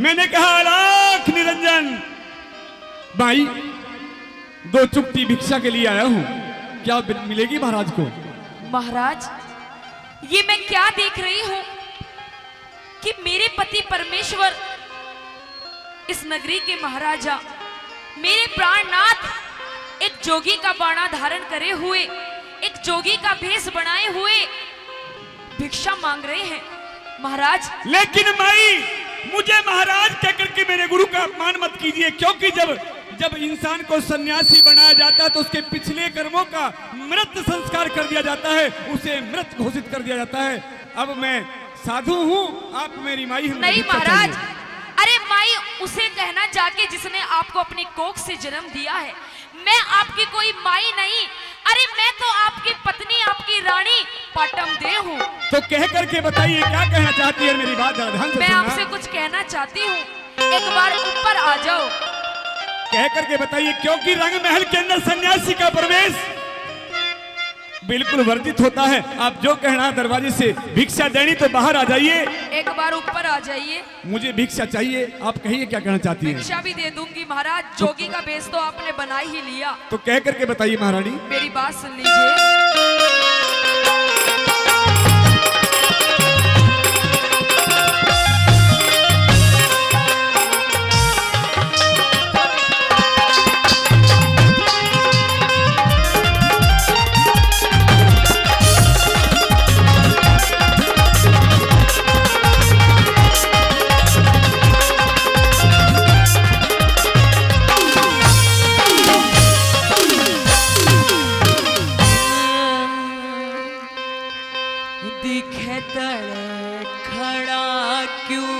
मैंने कहा लाख निरंजन भाई दो चुपटी भिक्षा के लिए आया हूँ। क्या मिलेगी महाराज को? महाराज ये मैं क्या देख रही हूँ कि मेरे पति परमेश्वर इस नगरी के महाराजा मेरे प्राणनाथ एक जोगी का बाणा धारण करे हुए एक जोगी का भेष बनाए हुए भिक्षा मांग रहे हैं। महाराज लेकिन माई महाराज कहकर के मेरे गुरु का अपमान मत कीजिए क्योंकि जब जब इंसान को सन्यासी बनाया जाता है तो उसके पिछले कर्मों का मृत संस्कार कर दिया जाता है उसे मृत घोषित कर दिया जाता है। अब मैं साधु हूँ आप मेरी माई हमें नहीं महाराज अरे माई उसे कहना जाके जिसने आपको अपनी कोख से जन्म दिया है मैं आपकी कोई माई नहीं अरे मैं तो आपकी पत्नी आपकी रानी पाटम दे हूँ। तो कह करके बताइए क्या कहना चाहती है मेरी बात ध्यान मैं आपसे कुछ कहना चाहती हूँ। एक बार ऊपर आ जाओ। कह करके बताइए क्योंकि रंग महल के अंदर सन्यासी का प्रवेश बिल्कुल वर्जित होता है। आप जो कहना दरवाजे से भिक्षा देनी तो बाहर आ जाइए। एक बार ऊपर आ जाइए। मुझे भिक्षा चाहिए। आप कहिए क्या कहना चाहती हैं? भिक्षा भी दे दूँगी महाराज। जोगी का बेस तो आपने बना ही लिया। तो कह करके बताइए महारानी। मेरी बात सुन लीजिए। you.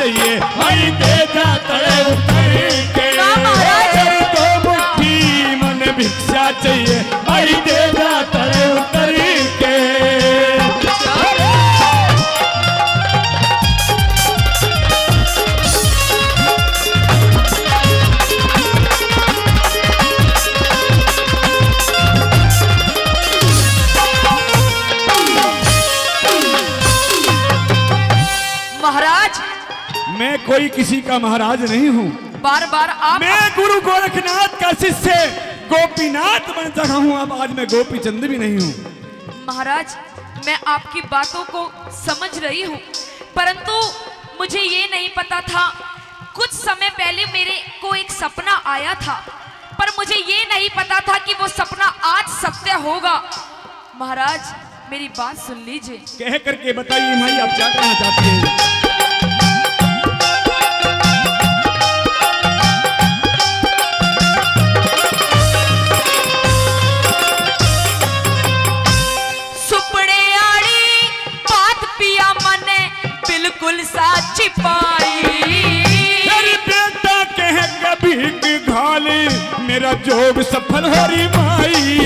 चाहिए। माई दे तड़े का महाराज नहीं हूँ। बार बार आप मैं गुरु गोरखनाथ का शिष्य गोपीनाथ बन चढ़ा हूँ। अब आज मैं गोपी चंद भी नहीं हूँ। महाराज मैं आपकी बातों को समझ रही हूँ परंतु मुझे ये नहीं पता था कुछ समय पहले मेरे को एक सपना आया था पर मुझे ये नहीं पता था कि वो सपना आज सत्य होगा। महाराज मेरी बात सुन लीजिए। कह करके बताइए भाई आप क्या कहना चाहती हैं। जोग सफल हो री माई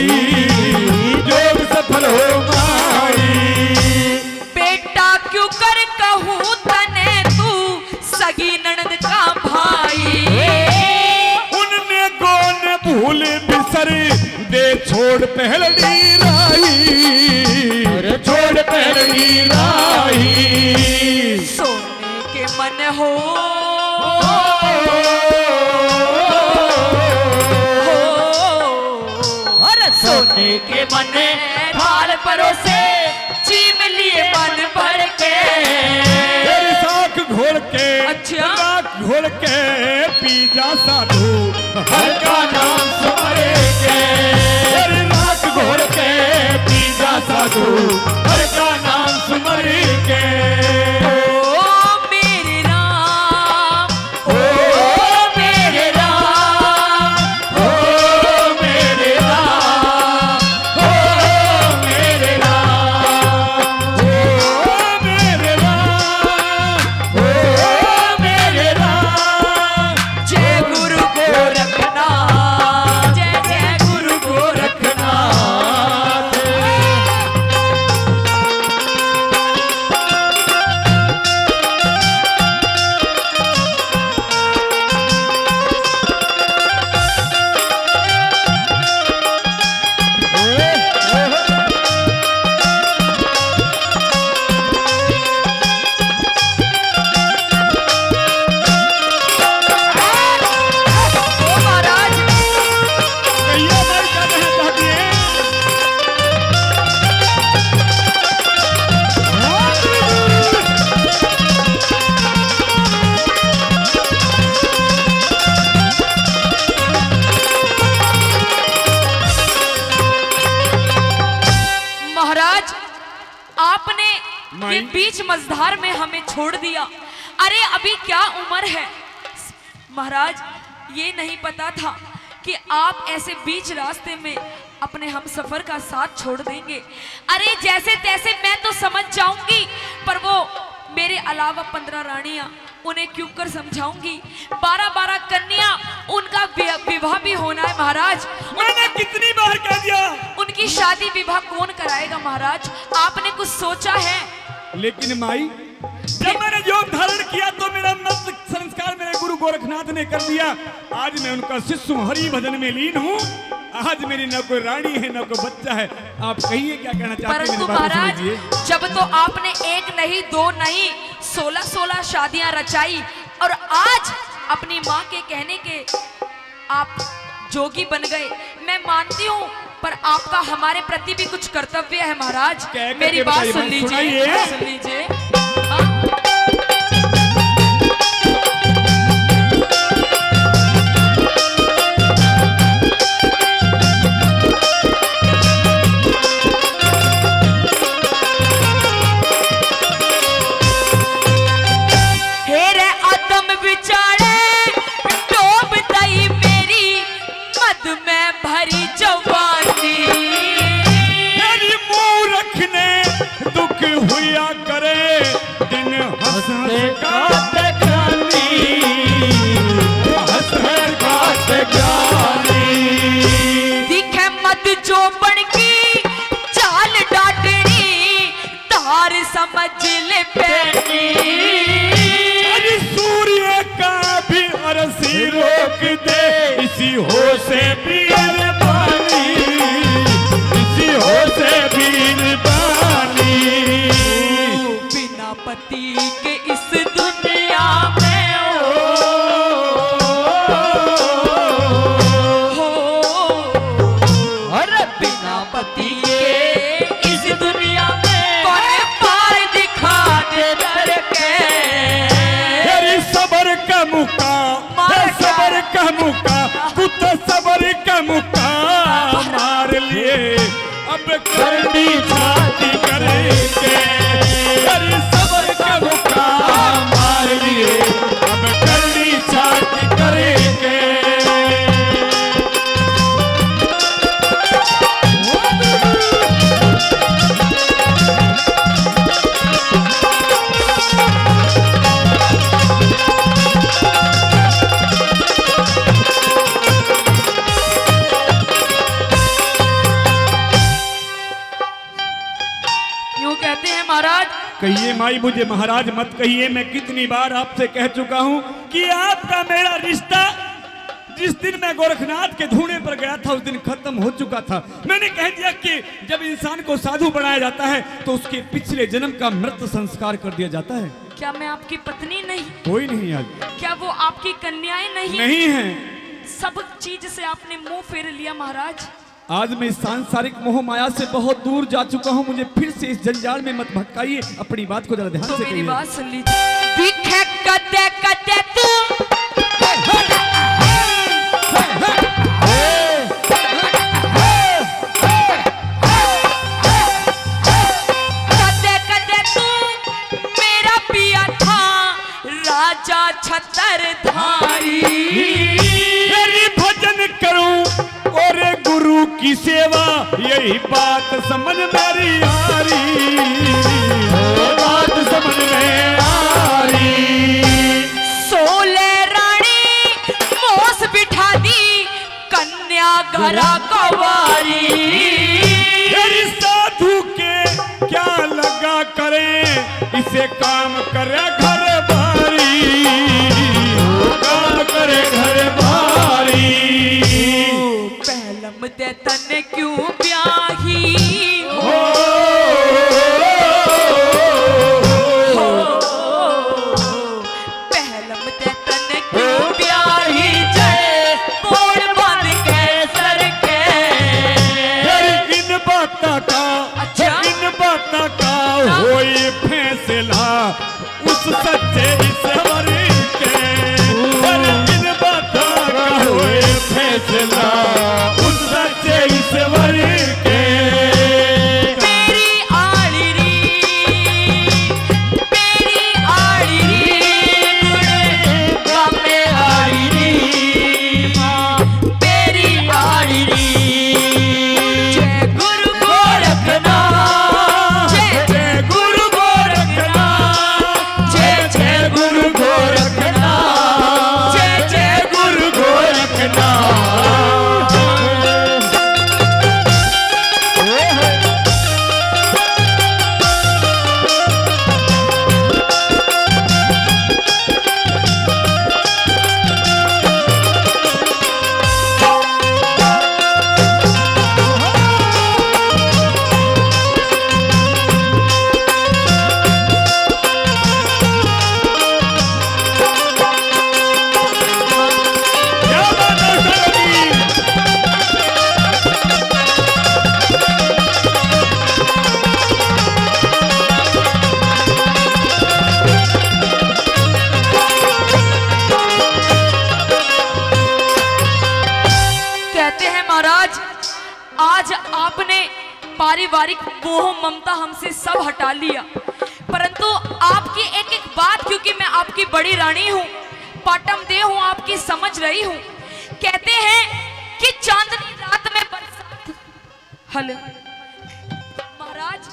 जोग सफल हो माई। बेटा क्यों कर कहूँ तने तू सगी ननद का भाई? उनने कौन भूल बिसर दे छोड़ पहलनी राही छोड़ पहलनी राही के मने परोसे लिए मन भर के साख घोल के अच्छा। घोल के पी जा साधु हर का नाम महाराज ये नहीं पता था कि आप ऐसे बीच रास्ते में अपने हम सफ़र का साथ छोड़ देंगे। अरे जैसे तैसे मैं तो समझ जाऊँगी पर वो मेरे अलावा पंद्रह रानियाँ उन्हें क्यों कर समझाऊँगी? बारह बारह कन्या उनका विवाह भी होना है महाराज। मैंने कितनी बार कह दिया। उनकी शादी विवाह कौन कराएगा महाराज? आपने कुछ सोचा है? लेकिन माई जब मैंने योग धारण किया तो मेरा मत संस्कार गोरखनाथ ने कर दिया। आज मैं उनका शिष्य हरि भजन में लीन हूँ। आज मेरी न कोई रानी है न कोई बच्चा है। आप कहिए क्या कहना चाहते हैं महाराज जब तो आपने एक नहीं दो नहीं सोलह सोलह शादियाँ रचाई और आज अपनी माँ के कहने के आप जोगी बन गए। मैं मानती हूँ पर आपका हमारे प्रति भी कुछ कर्तव्य है महाराज। मेरी बात सुन लीजिए सुन लीजिए। समझ ले अरे सूर्य का भी अरसी रोक दे। इसी हो से भी पानी। इसी हो से भी पानी। बिना पति के मुझे महाराज मत कहिए मैं कितनी बार आपसे कह चुका हूँ कि आपका मेरा रिश्ता जिस दिन मैं गोरखनाथ के धूने पर गया था उस दिन खत्म हो चुका था। मैंने कह दिया कि जब इंसान को साधु बनाया जाता है तो उसके पिछले जन्म का मृत संस्कार कर दिया जाता है। क्या मैं आपकी पत्नी नहीं? कोई नहीं आज। क्या वो आपकी कन्याएँ नहीं? नहीं है। सब चीज़ से आपने मुँह फेर लिया महाराज। आज मैं सांसारिक मोह माया से बहुत दूर जा चुका हूँ। मुझे फिर से इस जंजाल में मत भटकाइए। अपनी बात को जरा ध्यान तो से मेरी बात सुन लीजिए। यही बात समझ मेरी आ रही बात समझ में आ रही सोले रानी मोस बिठा दी कन्या घरा कवारी। तेरी साधु के क्या लगा करे इसे काम करे घर बारी। काम करे घर बारी। पहलम दे तन क्यों ब्याही पारिवारिक मोह ममता हमसे सब हटा लिया। परंतु आपकी एक एक बात क्योंकि मैं आपकी बड़ी रानी हूँ पाटम दे हूँ आपकी समझ रही हूँ। कहते हैं कि चांदनी रात में बरसात। हेलो। महाराज।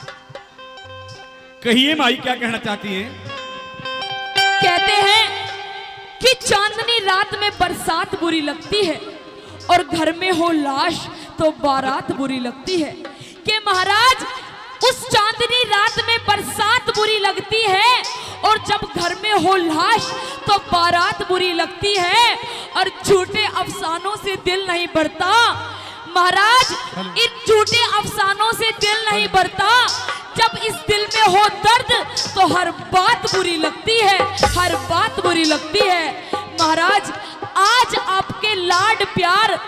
कहिए माई क्या कहना चाहती हैं? कहते हैं कि चांदनी रात में बरसात बुरी लगती है और घर में हो लाश तो बारात बुरी लगती है। कि महाराज उस चांदनी रात में बरसात बुरी लगती है और जब घर में हो लाश तो बारात बुरी लगती है और झूठे अफसानों से दिल नहीं भरता। महाराज इन झूठे अफसानों से दिल नहीं भरता। जब इस दिल में हो दर्द तो हर बात बुरी लगती है हर बात बुरी लगती है। महाराज आज आपके लाड प्यार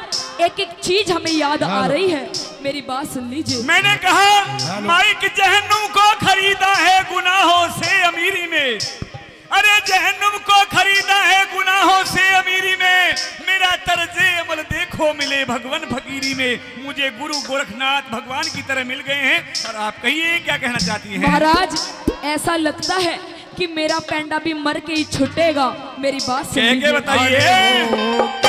एक एक चीज़ हमें याद आ रही है। मेरी बात सुन लीजिए। मैंने कहा माइक कि जहन्नुम को खरीदा है गुनाहों से अमीरी में। अरे जहन्नुम को खरीदा है गुनाहों से अमीरी में। मेरा तर्जे अमल देखो मिले भगवान फकीरी में। मुझे गुरु गोरखनाथ भगवान की तरह मिल गए हैं। और आप कहिए क्या कहना चाहती हैं? महाराज ऐसा लगता है कि मेरा पेंडा भी मर के ही छुटेगा। मेरी बात कह के बताइए।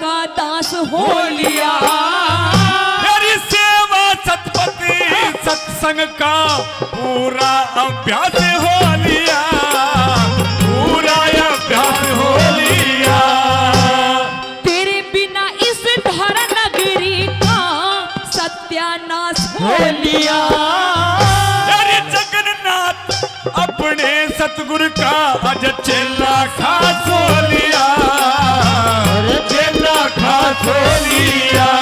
का दास हो लिया। सत्संग का पूरा अभ्यास हो लिया पूरा अभ्यास हो लिया। तेरे बिना इस धर नगरी का सत्यानाश हो लिया। अरे जगन्नाथ अपने सतगुरु का अज चेला खास हो लिया। चेला खास हो लिया।